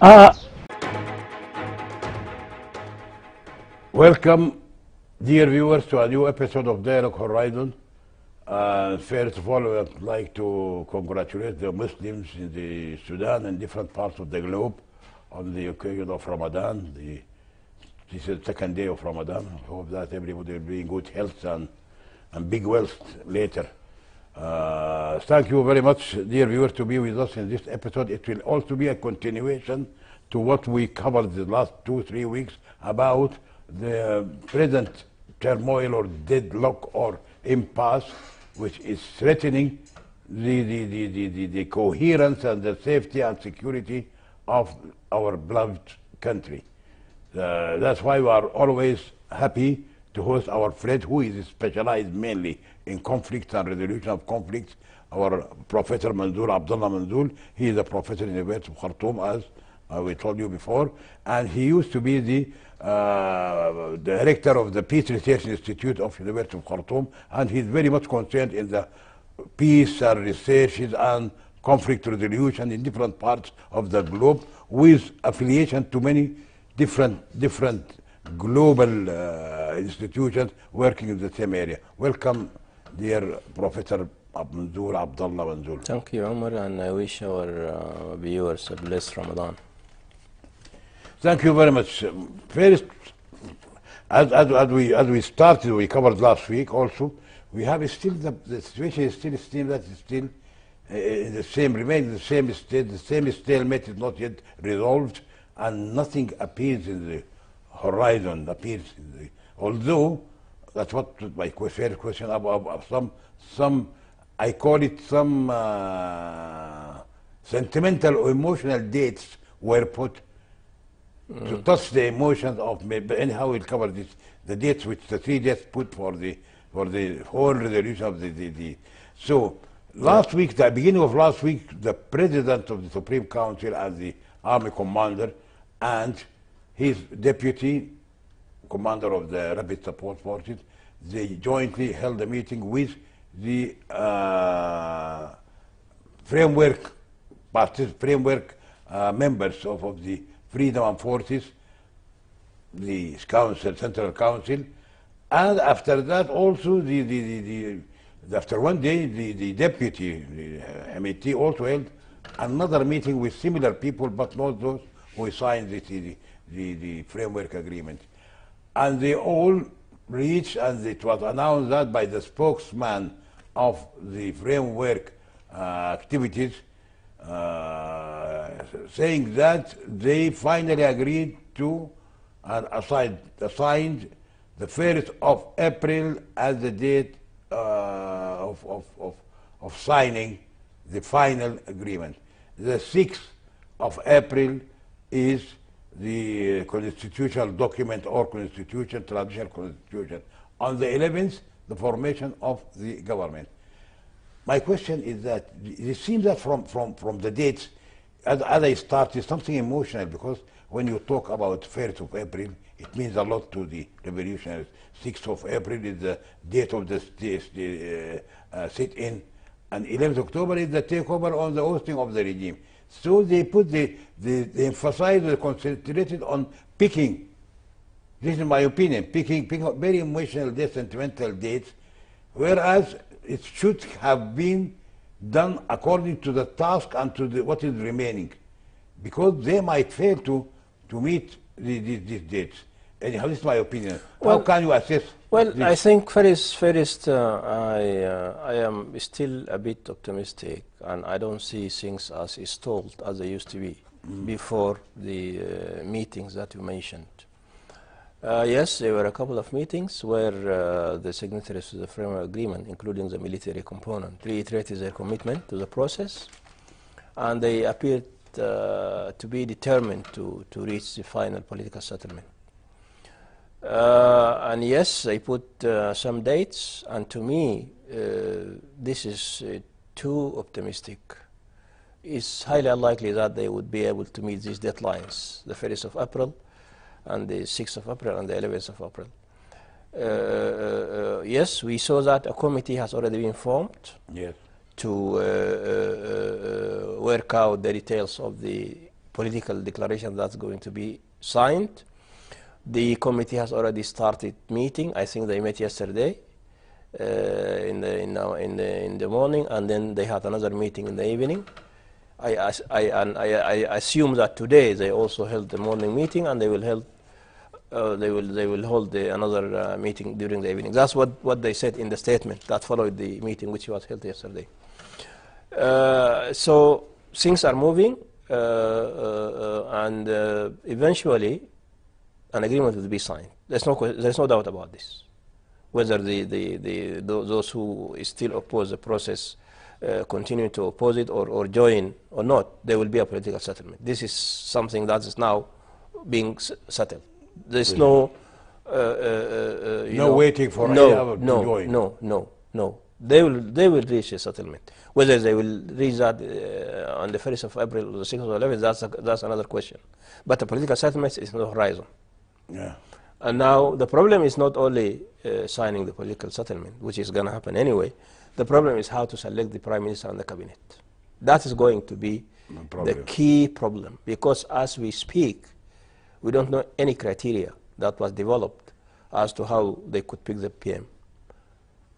Uh, Welcome, dear viewers, to a new episode of Dialogue Horizon. Uh, first of all, I would like to congratulate the Muslims in the Sudan and different parts of the globe on the occasion of Ramadan. The, this is the second day of Ramadan. I hope that everybody will be in good health and, and big wealth later. Uh, thank you very much, dear viewers, to be with us in this episode. It will also be a continuation to what we covered the last two, three weeks about the present turmoil or deadlock or impasse which is threatening the, the, the, the, the, the coherence and the safety and security of our beloved country. Uh, that's why we are always happy to host our friend who is specialized mainly in conflicts and resolution of conflicts, our Professor Manzoor Abdullah Manzoor. He is a professor in the University of Khartoum, as uh, we told you before, and he used to be the uh, director of the Peace Research Institute of the University of Khartoum, and he's very much concerned in the peace and researches and conflict resolution in different parts of the globe with affiliation to many different different global uh, institutions working in the same area. Welcome, dear Professor Manzoor Abdullah Manzoor. Thank you, Omar, and I wish our uh, viewers a blessed Ramadan. Thank you very much. First, as, as, as, we, as we started, we covered last week also, we have still, the, the situation is still, still that is still uh, in the same, remains the same state, the same stalemate is not yet resolved, and nothing appears in the horizon, appears in the, although, that's what my first question about, some, some, I call it some uh, sentimental or emotional dates were put to touch the emotions of me. But anyhow, we'll cover this. The dates, which the three dates put for the for the whole resolution of the the. the. So last week, the beginning of last week, the president of the Supreme Council as the army commander and his deputy commander of the rapid support forces, they jointly held a meeting with the uh, framework framework uh, members of, of the Freedom and Forces, the council, Central Council, and after that also the, the, the, the after one day the, the deputy, the uh, MAT also held another meeting with similar people, but not those who signed the, the, the, the framework agreement. And they all reached, and it was announced that by the spokesman of the framework uh, activities, uh, saying that they finally agreed to and assigned, assigned the 1st of April as the date uh, of, of, of, of signing the final agreement. The 6th of April is the constitutional document or constitution, traditional constitution. On the 11th, the formation of the government. My question is that it seems that from, from, from the dates, as, as I started, something emotional because when you talk about 1st of April, it means a lot to the revolutionaries. 6th of April is the date of the, uh, uh, sit-in, and 11th October is the takeover on the hosting of the regime. So they put the, the, they emphasize, they concentrated on picking, this is my opinion, picking, picking very emotional dates, sentimental dates, whereas it should have been done according to the task and to the, what is remaining. Because they might fail to, to meet the, the, these dates. Anyhow, this is my opinion. Well- How can you assess Well? I think first, first uh, I, uh, I am still a bit optimistic, and I don't see things as stalled as they used to be before the uh, meetings that you mentioned. Uh, yes, there were a couple of meetings where uh, the signatories to the framework agreement, including the military component, reiterated their commitment to the process, and they appeared uh, to be determined to, to reach the final political settlement. Uh, and yes, I put uh, some dates, and to me, uh, this is uh, too optimistic. It's highly unlikely that they would be able to meet these deadlines, the 1st of April, and the 6th of April, and the 11th of April. Uh, uh, yes, we saw that a committee has already been formed Yes. to uh, uh, uh, work out the details of the political declaration that's going to be signed. The committee has already started meeting. I think they met yesterday uh, in, the, in, the, in, the, in the morning, and then they had another meeting in the evening. I, I, and I, I assume that today they also held the morning meeting, and they will hold uh, they will they will hold the, another uh, meeting during the evening. That's what, what they said in the statement that followed the meeting which was held yesterday. Uh, so things are moving, uh, uh, and eventually an agreement will be signed. There's no there's no doubt about this. Whether the, the, the, tho- those who still oppose the process uh, continue to oppose it or, or join or not, there will be a political settlement. This is something that is now being s- settled. There's no uh, uh, uh, you No know, waiting for no, any other to no, join. No, no, no. They will, they will reach a settlement. Whether they will reach that uh, on the 1st of April or the 6th or 11th, that's, a, that's another question. But a political settlement is on the horizon. Yeah. And now the problem is not only uh, signing the political settlement, which is going to happen anyway. The problem is how to select the prime minister and the cabinet. That is going to be The the key problem because as we speak, we don't know any criteria that was developed as to how they could pick the PM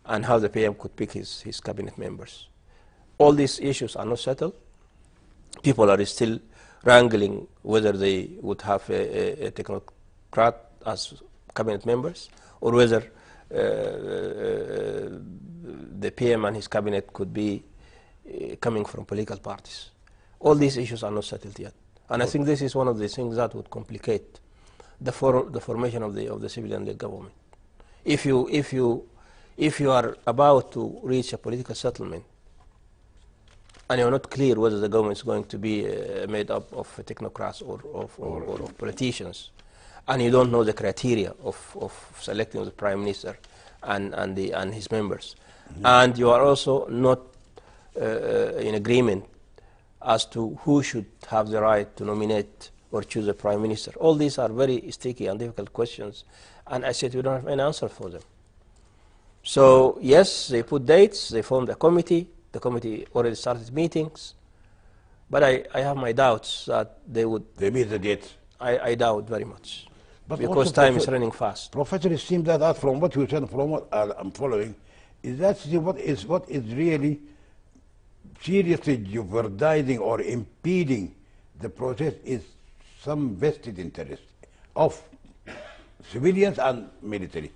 and how the PM could pick his, his cabinet members. All these issues are not settled. People are still wrangling whether they would have a, a, a technocrat as cabinet members or whether uh, uh, the PM and his cabinet could be uh, coming from political parties. All these issues are not settled yet. And I think this is one of the things that would complicate the, for, the formation of the, of the civilian led government. If you, if, you, if you are about to reach a political settlement and you're not clear whether the government is going to be uh, made up of technocrats or, of, or, or of politicians, and you don't know the criteria of, of selecting the prime minister and, and, the, and his members, and you are also not uh, in agreement as to who should have the right to nominate or choose a prime minister. All these are very sticky and difficult questions, and I said we don't have any answer for them. So yes, they put dates, they formed a committee, the committee already started meetings, but I, I have my doubts that they would, They meet the dates. I, I doubt very much, But because time is running fast. Professor, it seems that out from what you said, from what I'm following, is that what is what is really seriously jeopardizing or impeding the process is some vested interest of civilians and military.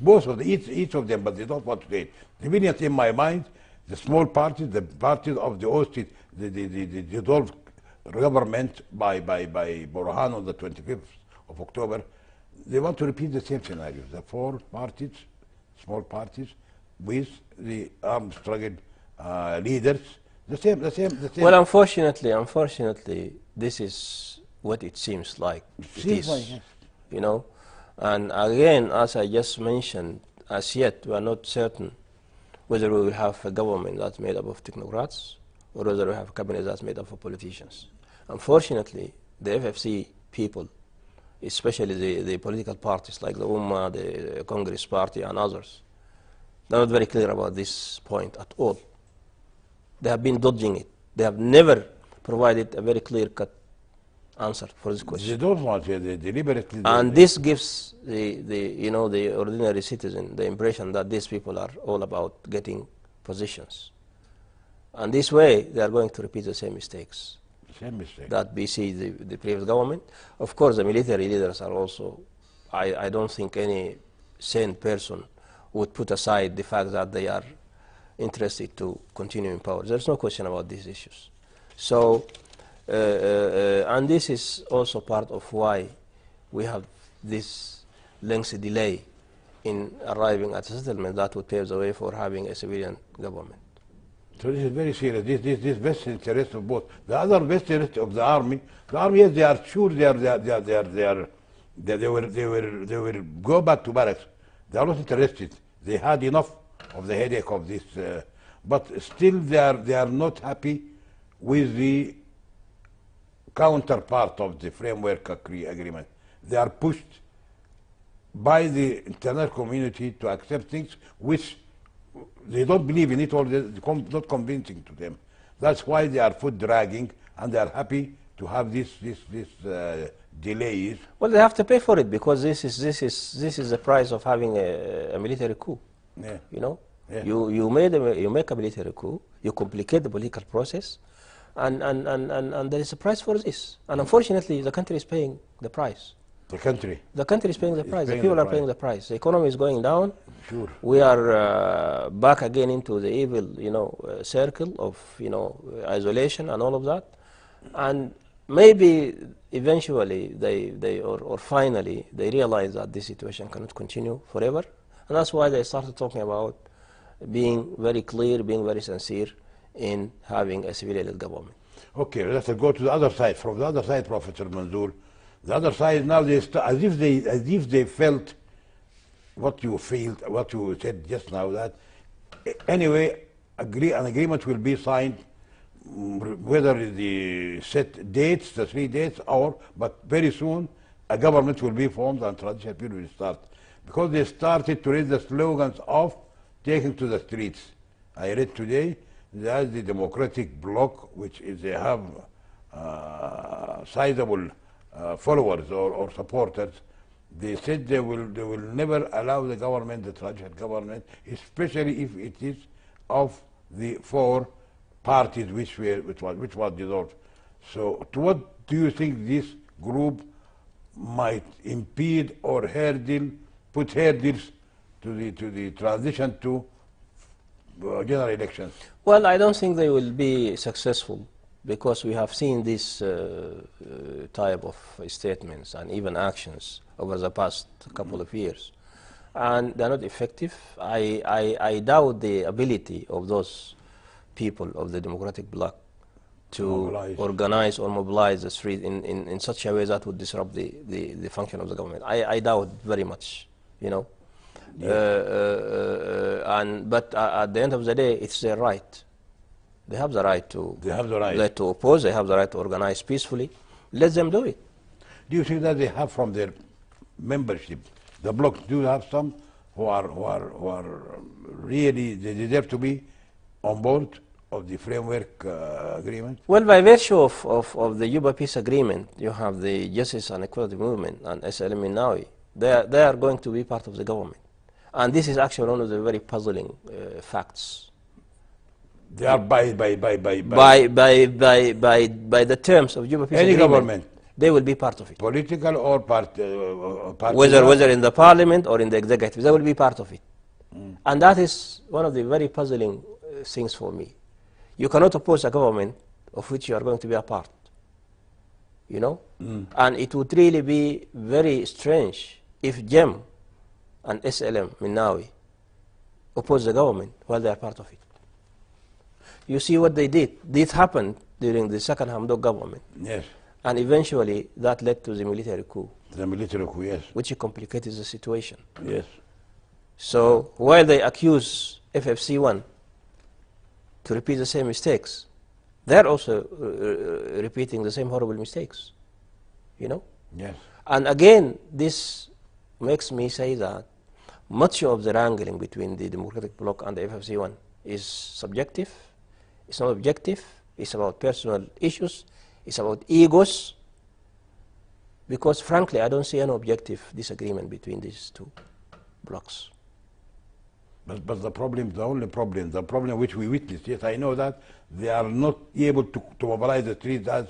Both of the, each, each of them, but they don't want to say it. Civilians, in my mind, the small parties, the parties of the hosted, the, the, the, the dissolved government by, by, by Burhan on the 25th of October, they want to repeat the same scenario. The four parties, small parties, with the armed struggle uh, leaders, the same, the same, the same. Well, unfortunately, unfortunately, this is what it seems like. It Seems is, like, yes. you know. And again, as I just mentioned, as yet we are not certain whether we will have a government that's made up of technocrats or whether we have a cabinet that's made up of politicians. Unfortunately, the FFC people, especially the, the political parties like the Ummah, the Congress Party, and others, they're not very clear about this point at all. They have been dodging it. They have never provided a very clear-cut answer for this question. They don't want it, they deliberately. And this gives the, the, you know, the ordinary citizen the impression that these people are all about getting positions. And this way, they are going to repeat the same mistakes same mistake. that BC, the, the previous government. Of course, the military leaders are also, I, I don't think any sane person would put aside the fact that they are interested to continue in power. There's no question about these issues. So, uh, uh, uh, and this is also part of why we have this lengthy delay in arriving at a settlement that would pave the way for having a civilian government. So this is very serious. This, this, this vested interest of both. The other vested interest of the army, the army, yes, they are sure they are, they are, they are, they are, they, they, will, they will, they will go back to barracks. They are not interested. They had enough of the headache of this, uh, but still they are, they are not happy with the counterpart of the framework agreement. They are pushed by the international community to accept things which they don't believe in it or they're not convincing to them. That's why they are foot dragging and they are happy to have this this this uh, delays. Well, they have to pay for it because this is this is this is the price of having a, a military coup. Yeah. You know, Yeah. you you made a, you make a military coup, you complicate the political process, and and, and, and and there is a price for this. And unfortunately, the country is paying the price. The country, The country is paying the price. paying the people the are paying the price. The economy is going down. sure. We are uh, back again into the evil, you know, uh, circle of you know isolation and all of that, and maybe eventually they they or, or finally they realize that this situation cannot continue forever, and that's why they started talking about being very clear, being very sincere in having a civilian government. Okay, let's go to the other side. From the other side, Professor Manzoor, the other side now they as if they as if they felt what you feel, what you said just now that eh, anyway, agree an agreement will be signed, mm, whether the set dates, the three dates, or but very soon a government will be formed and transition period will start because they started to raise the slogans of taking to the streets. I read today that the Democratic Bloc, which is they have uh, sizable uh, followers or, or supporters, they said they will they will never allow the government, the transitional government, especially if it is of the four parties which were which was which was dissolved. So, to what do you think this group might impede or hurdle, put hurdles to the to the transition to uh, general elections? Well, I don't think they will be successful because we have seen this uh, uh, type of statements and even actions over the past couple of years. And they're not effective. I, I, I doubt the ability of those people of the Democratic Bloc to Mobilize. organize or mobilize the street in, in, in such a way that would disrupt the, the, the function of the government. I, I doubt very much, you know. Uh, uh, uh, and, but uh, at the end of the day, it's their right. They have the right to, They have the right. to oppose, they have the right to organize peacefully. Let them do it. Do you think that they have from their membership, the bloc, do have some who are who are who are really they deserve to be on board of the framework uh, agreement? Well, by virtue of, of, of the Juba Peace Agreement, you have the Justice and Equality Movement and SLM Minawi. They are, they are going to be part of the government. And this is actually one of the very puzzling uh, facts. They are by by by by, By, by, by, by, by the terms of Juba Peace Any Agreement, government. they will be part of it. political or part, uh, uh, party Whether, whether in the parliament or in the executive, they will be part of it. Mm. And that is one of the very puzzling uh, things for me. You cannot oppose a government of which you are going to be a part. You know? Mm. And it would really be very strange if JEM and SLM, Minawi, oppose the government while they are part of it. You see what they did. This happened during the second Hamdok government. Yes, And eventually that led to the military coup, the military coup. Yes, which complicated the situation. yes. So while they accuse FFC1 to repeat the same mistakes, they're also uh, uh, repeating the same horrible mistakes. You know? Yes. And again, this makes me say that much of the wrangling between the Democratic Bloc and the FFC1 is subjective, it's not objective, it's about personal issues, it's about egos, because frankly, I don't see any objective disagreement between these two blocks. But, but the problem, the only problem, the problem which we witnessed, yes, I know that they are not able to, to mobilize the streets as,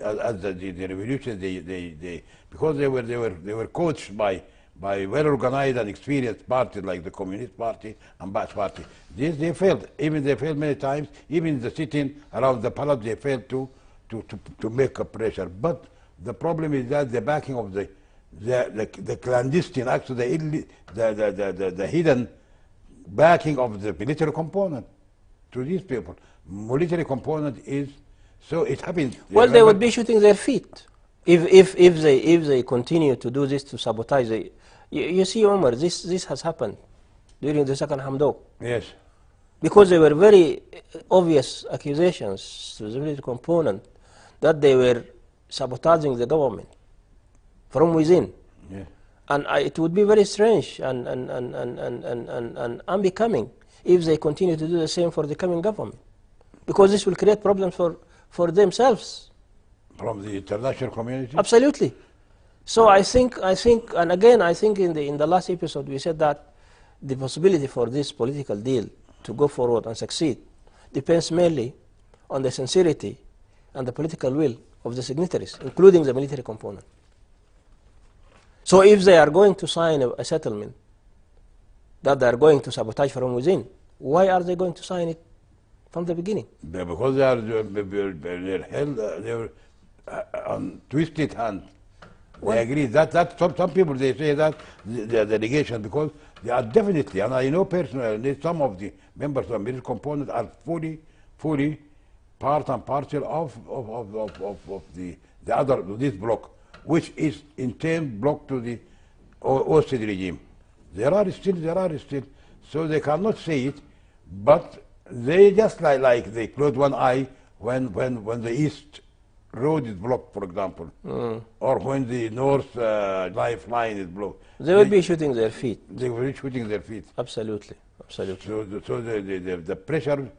as, as the, the, the revolution, they, they, they, because they were, they were, they were coached by, by well-organized and experienced parties like the Communist Party and Ba'ath Party. This, they failed. Even they failed many times. Even the sitting around the palace, they failed to, to, to, to make a pressure. But the problem is that the backing of the, the, the, the clandestine, actually the, the, the, the, the, the hidden backing of the military component to these people. Military component is so it happens. Well, they would be shooting their feet if, if, if, they, if they continue to do this to sabotage. The, you, you see, Omar, this, this has happened during the second Hamdok Yes, because there were very uh, obvious accusations to the military component that they were sabotaging the government from within. yes, And I, it would be very strange and, and, and, and, and, and, and, and unbecoming if they continue to do the same for the coming government. Because this will create problems for, for themselves. From the international community. Absolutely. So I think, I think, and again, I think in the, in the last episode we said that the possibility for this political deal to go forward and succeed depends mainly on the sincerity and the political will of the signatories, including the military component. So if they are going to sign a, a settlement that they are going to sabotage from within, why are they going to sign it from the beginning? Because they are they're, held, they're uh, on twisted hand. Well- they agree that that some, some people they say that the, the delegation because they are definitely and I know personally some of the members of the military component are fully fully part and parcel of of, of, of, of, of the the other this block which is in turn block to the OSCE regime. There are still there are still so they cannot say it, but they just like like they close one eye when when when the east road is blocked, for example, or when the north uh, lifeline is blocked. They will be shooting their feet. they will be shooting their feet. Absolutely, absolutely. So the, so the, the, the, pressure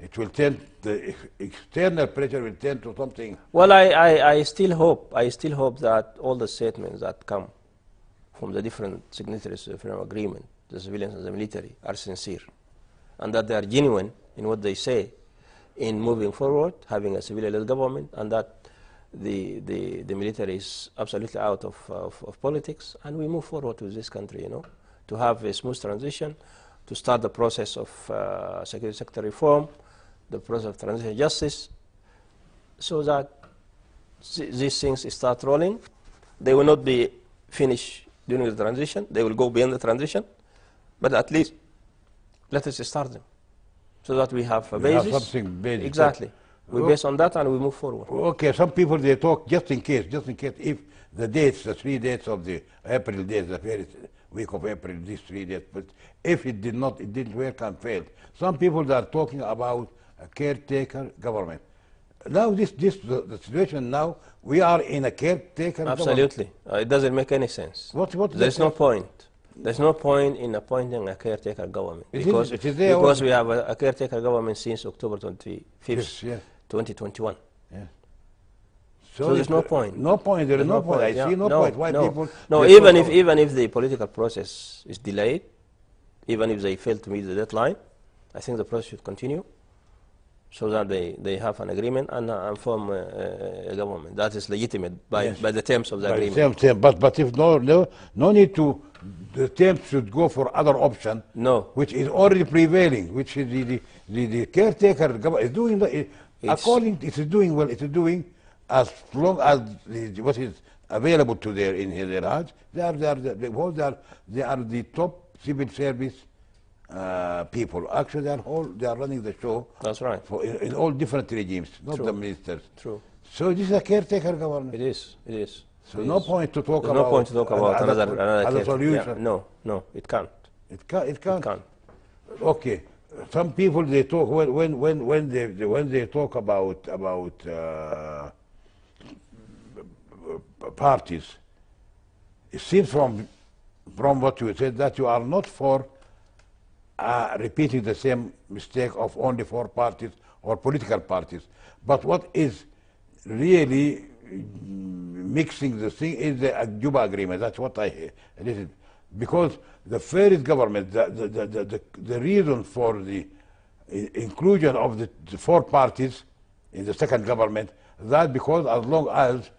it will turn the external pressure will turn to something. Well, I, I, I still hope, I still hope that all the statements that come from the different signatories of the freedom agreement, the civilians and the military, are sincere, and that they are genuine in what they say in moving forward, having a civilian-led government, and that the, the, the military is absolutely out of, of, of politics, and we move forward with this country, you know, to have a smooth transition, to start the process of uh, security sector reform, the process of transition justice, so that th- these things start rolling. They will not be finished during the transition. They will go beyond the transition, but at least let us start them, so that we have a We have basis. something basic. Exactly. We base on that and we move forward. Okay, some people they talk just in case, just in case if the dates, the three dates of the April dates, the first week of April, these three dates, but if it did not, it didn't work and failed. Some people are talking about a caretaker government. Now this, this, the, the situation now, we are in a caretaker government. Absolutely. Uh, it doesn't make any sense. What, what There's no point. There's no point in appointing a caretaker government It because, is because we have a, a caretaker government since October 25th, Yes, yes. 2021. Yeah. So there's no point. No point, there is There's no point. I yeah. see no, point why no. people... No, even if even if the political process is delayed, even if they fail to meet the deadline, I think the process should continue, so that they, they have an agreement and, uh, and form a, a, government that is legitimate by, Yes. by the terms of the By agreement. same term, but but if no no no need to the terms should go for other option No. which is already prevailing which is the the, the, the caretaker government is doing the, It's- according it is doing well it is doing as long as the, what is available to their in their hands they are they are they, they are they are the top civil service uh, people actually they are all they are running the show That's right. for in, in all different regimes not True. the ministers True. so this is a caretaker government It is. It is. so It no is. point to talk There's about no point to talk about another, another, another, solution. Yeah, no, no, it can't. It can't. It can't. It can't. Okay. Some people they talk when when when when they when they talk about about uh, parties. It seems from from what you said that you are not for uh, repeating the same mistake of only four parties or political parties. But what is really mm, mixing the thing is the Juba agreement. That's what I hear. Because the first government, the, the, the, the, the, reason for the inclusion of the, the four parties in the second government, that because as long as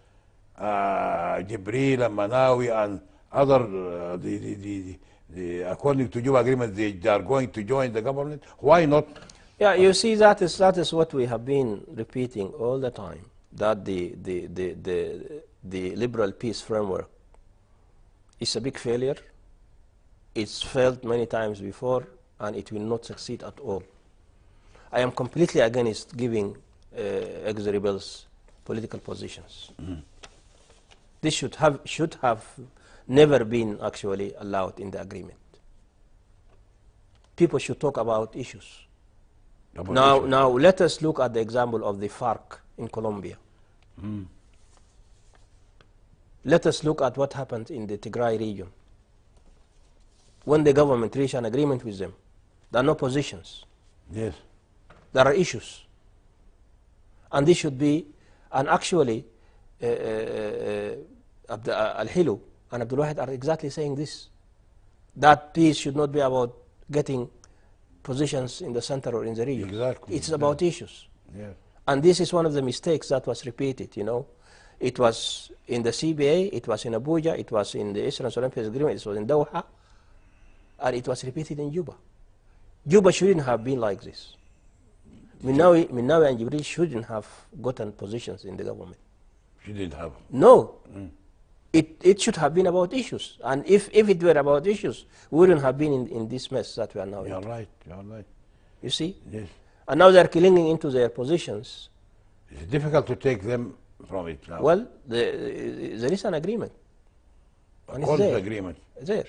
uh, Jibril and Minawi and other, uh, the, the, the, the, according to Juba agreement, they, they are going to join the government, why not Yeah, you see, that is, that is what we have been repeating all the time, that the, the, the, the, the liberal peace framework is a big failure. It's failed many times before, and it will not succeed at all. I am completely against giving uh, ex-rebels political positions. This should have, should have never been actually allowed in the agreement. People should talk about issues. about Now, issues? now let us look at the example of the FARC in Colombia. Let us look at what happened in the Tigray region. When the government reached an agreement with them, there are no positions, Yes. there are issues. And this should be, and actually, uh, uh, uh, Al-Hilu and Abdul Wahid are exactly saying this. That peace should not be about getting positions in the center or in the region. Exactly, It's about issues. Yes. And this is one of the mistakes that was repeated, you know. It was in the CPA, it was in Abuja, it was in the Eastern Olympic Agreement, it was in Doha, and it was repeated in Juba. Juba shouldn't have been like this. Minawi, Minawi and Jibril shouldn't have gotten positions in the government. She didn't have. No. Mm. It, it should have been about issues. And if, if it were about issues, we wouldn't have been in, in this mess that we are now You're in. right. You're right. You see? Yes. And now they're clinging into their positions. It's difficult to take them from it now. Well, the, there is an agreement. It's there. agreement. there.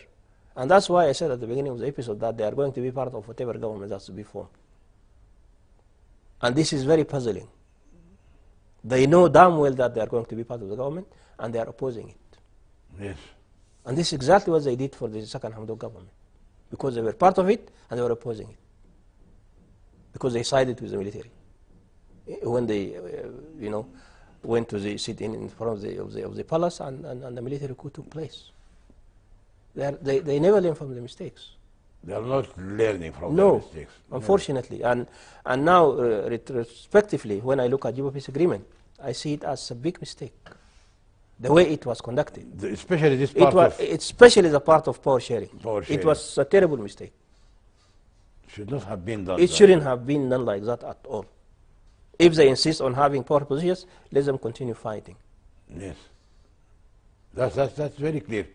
And that's why I said at the beginning of the episode that they are going to be part of whatever government that's to be formed. And this is very puzzling. They know damn well that they are going to be part of the government and they are opposing it. Yes. And this is exactly what they did for the second Hamdok government. Because they were part of it and they were opposing it. Because they sided with the military. Eh, When they, uh, you know, went to the sit in, in front of the, of the, of the palace and, and, and the military coup took place. They, are, they, they never learn from the mistakes. They are not learning from No, their mistakes. unfortunately. And, and now, uh, retrospectively, when I look at Juba Peace Agreement, I see it as a big mistake. The way it was conducted. The- especially this part It was, especially the part of power sharing. Power sharing. It was a terrible mistake. should not have been done. It that. shouldn't have been done like that at all. If they insist on having power positions, let them continue fighting. Yes. That's, that's, that's very clear.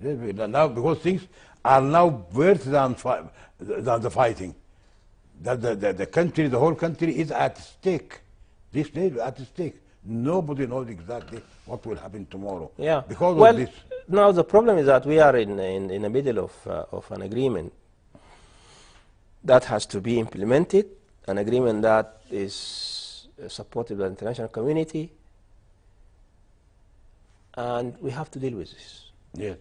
Now, because things are now worse than, than the fighting. That the, the, the country, the whole country is at stake. This day is at stake. Nobody knows exactly what will happen tomorrow. Yeah. Because well, of this. now the problem is that we are in, in, in the middle of, uh, of an agreement that has to be implemented, an agreement that is uh, supported by the international community, and we have to deal with this. Yes.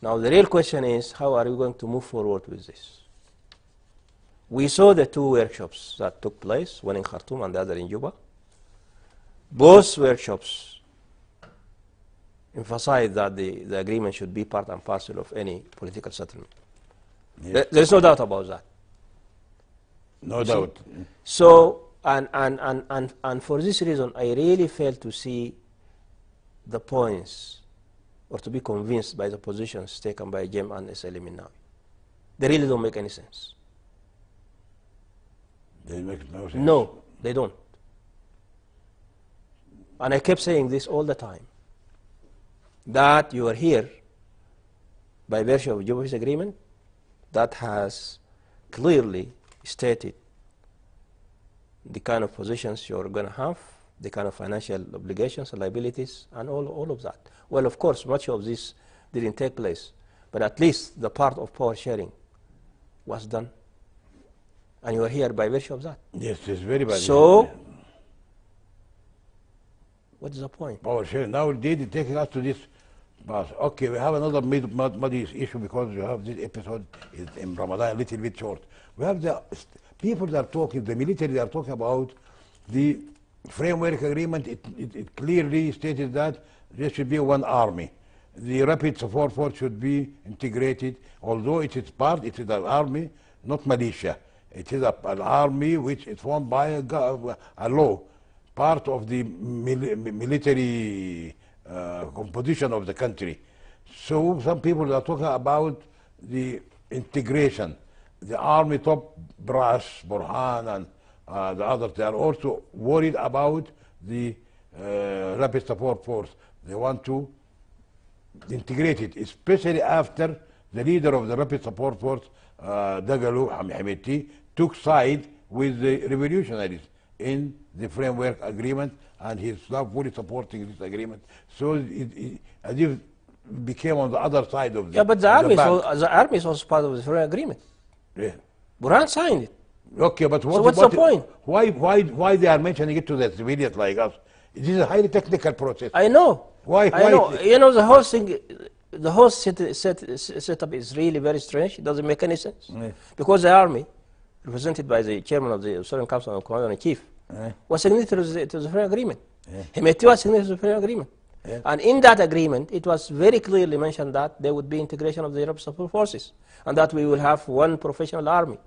Now, the real question is how are we going to move forward with this? We saw the two workshops that took place, one in Khartoum and the other in Juba. Both workshops emphasized that the, the agreement should be part and parcel of any political settlement. Yes. There- There's no doubt about that. No doubt. So, and, and, and, and, and for this reason, I really fail to see the points or to be convinced by the positions taken by JEM and SLM Minawi. They really don't make any sense. They make no sense. No, they don't. And I kept saying this all the time that you are here by virtue of Peace Agreement that has clearly stated the kind of positions you're going to have, the kind of financial obligations and liabilities, and all, all of that. Well, of course, much of this didn't take place, but at least the part of power sharing was done. And you are here by virtue of that. Yes, it's very bad. So, what is the point? power sharing. Now they are taking us to this path. Okay, we have another mud- mud- muddy issue because we have this episode is in Ramadan a little bit short. We have the people that are talking, the military they are talking about the framework agreement. It, it, it clearly stated that there should be one army. The rapid support force should be integrated, although it is part, it is an army, not militia. It is a, an army which is formed by a, a law part of the mil- military uh, composition of the country. So some people are talking about the integration. The army top brass, Burhan, and uh, the others, they are also worried about the uh, rapid support force. They want to integrate it, especially after the leader of the rapid support force, uh, Dagalo Ham- took side with the revolutionaries in the framework agreement, and he's now fully supporting this agreement. So it, it, as if became on the other side of the Yeah, but the army, is bank. the army is also part of the framework agreement. Yeah. Burhan signed it. Okay, but what, what's what- the point? Why, why, why they are mentioning it to the civilians like us? This is a highly technical process. I know. Why- I why know. You know, the whole thing, the whole set, set, setup is really very strange. It doesn't make any sense. Yeah. Because the army, represented by the chairman of the Southern Council and Commander in Chief, Eh? was signatory to the, to the free agreement. Eh. He made two signatories of the agreement. Yeah. And in that agreement, it was very clearly mentioned that there would be integration of the Arab support forces and that we will have one professional army.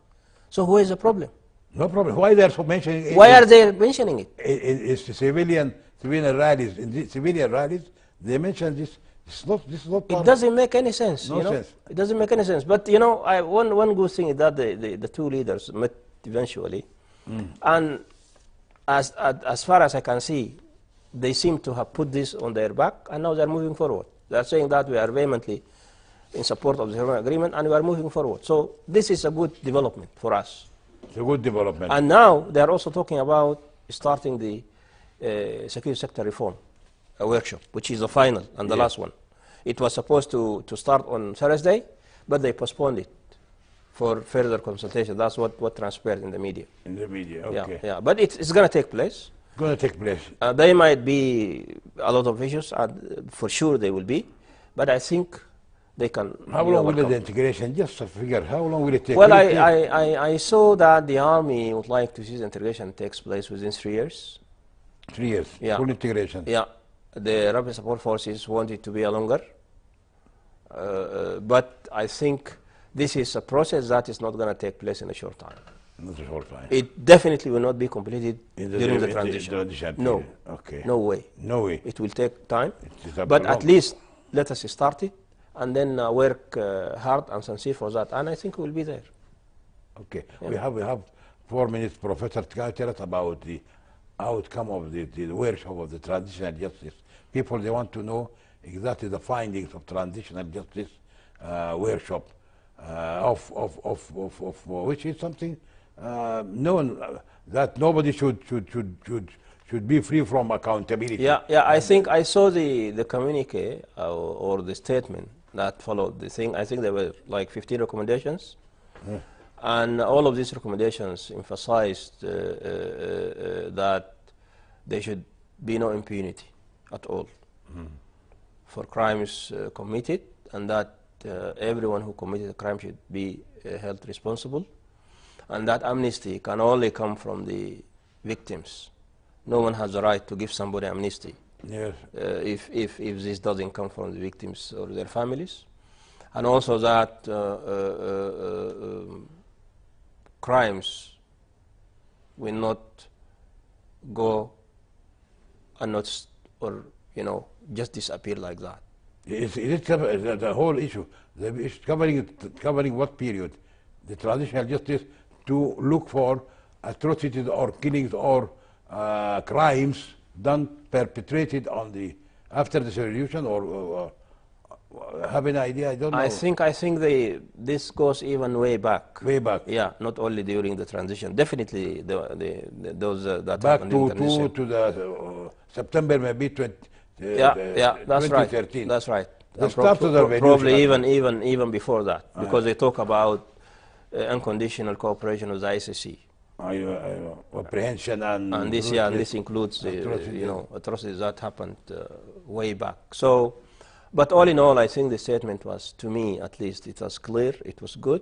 So who is the problem? No problem. Why they are mentioning it? Why are they mentioning it? it, it, it's the civilian civilian rallies in the civilian rallies they mention this it's not this is not It doesn't make any sense. No you know? sense. It doesn't make any sense. But you know, I, one one good thing is that the, the, the two leaders met eventually, Mm. and as, as as far as I can see, they seem to have put this on their back, and now they are moving forward. They are saying that we are vehemently in support of the Human agreement, and we are moving forward. So this is a good development for us. it's a good development And now they are also talking about starting the uh, security sector reform a workshop, which is the final and the Yeah. last one. It was supposed to, to start on Thursday, but they postponed it for further consultation. That's what, what transpired in the media. in the media okay yeah. But it's, it's going to take place. going to take place Uh, there might be a lot of issues, and for sure they will be, but I think they can. how long will the integration just a figure how long will it take Well, Will I, take- I, I, I saw that the army would like to see the integration takes place within three years. three years Yeah. full integration Yeah, the rapid support forces want it to be a longer, uh, uh, but I think this is a process that is not going to take place in a short time. not a short time It definitely will not be completed In the- during in the the transition. transition no. Okay. no way. no way It will take time, It is a but at long- least let us start it and then uh, work uh, hard and sincere for that, and I think we'll be there. Okay, we have we have four minutes. Professor, tell us about the outcome of the, the workshop of the transitional justice? People they want to know exactly the findings of transitional justice uh, workshop uh, of, of, of, of, of which is something uh, known uh, that nobody should should should should should be free from accountability. Yeah, yeah. I think I saw the the communique uh, or the statement that followed the thing. I think there were like 15 recommendations, and all of these recommendations emphasized uh, uh, uh, that there should be no impunity at all for crimes uh, committed, and that uh, everyone who committed a crime should be uh, held responsible, and that amnesty can only come from the victims. No one has the right to give somebody amnesty Yes. uh, if, if, if this doesn't come from the victims or their families. And also that uh, uh, uh, um, crimes will not go and unnoticed or, you know, just disappear like that. Is, is it cover, the, the whole issue? The, it's covering covering what period? The transitional justice to look for atrocities or killings or uh, crimes done perpetrated on the after the revolution or, or, or have an idea? I don't know. I think, I think they, this goes even way back. way back, Yeah, not only during the transition. Definitely the, the, the, those uh, that back to, to, to the uh, September maybe 20, uh, yeah, the yeah, that's right. 2013. That's right. The start of the revolution, probably even even even before that, because they talk about uh, unconditional cooperation with the ICC, apprehension and and this yeah, and this includes the you know atrocities that happened uh, way back. So, but all in all, I think the statement was, to me at least, it was clear, it was good,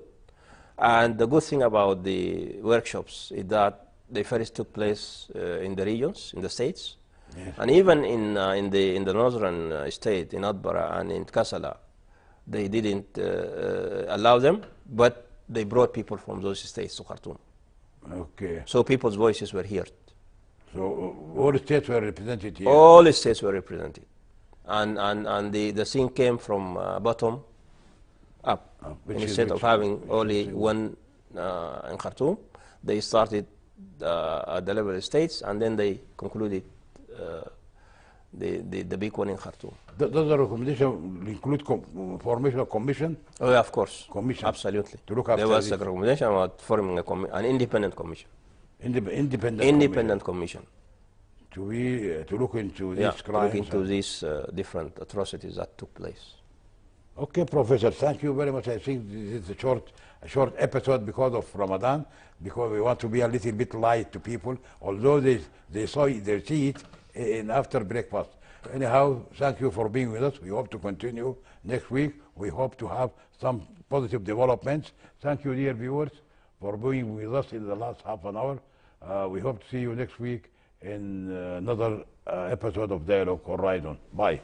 and the good thing about the workshops is that they first took place uh, in the regions, in the states, Yes. and even in, uh, in, the, in the northern uh, state, in Atbara and in Kassala, they didn't uh, uh, allow them, but they brought people from those states to Khartoum. Okay. So people's voices were heard. So uh, all states were represented here. All the states were represented. And, and, and the, the thing came from uh, bottom up. Which is Instead of having only one uh, in Khartoum, they started uh, at the level of states and then they concluded uh, the, the, the big one in Khartoum. Does the recommendation include com- formation of commission? Oh, yeah, of course. Commission. Absolutely. To look there after was a recommendation about forming an independent commission. Indep- independent. independent commission. commission To be uh, to look into these Yeah, to crimes. look into these uh, different atrocities that took place. Okay, Professor, thank you very much. I think this is a short, a short episode because of Ramadan, because we want to be a little bit light to people, although they, they saw it, they see it in after breakfast. Anyhow, thank you for being with us. We hope to continue next week. We hope to have some positive developments. Thank you, dear viewers, for being with us in the last half an hour. Uh, we hope to see you next week in uh, another uh, episode of Dialogue Horizon. Bye.